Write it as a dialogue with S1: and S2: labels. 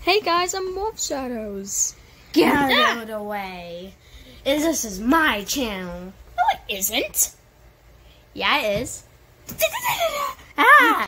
S1: Hey guys, I'm Wolf Shadows.
S2: Get ah! out of the way. This is my channel.
S1: No, it isn't.
S2: Yeah, it is.